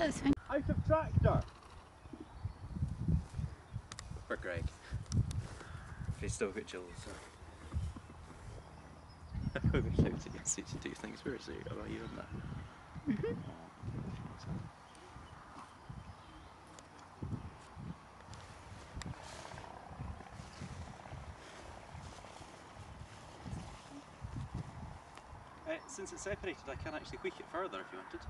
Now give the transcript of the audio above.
Yeah, that's. Out of tractor. For Greg. He's still got Jill, so. we were shouting against to do things. Where is he? About you and that. Eh, since it's separated, I can actually tweak it further if you wanted.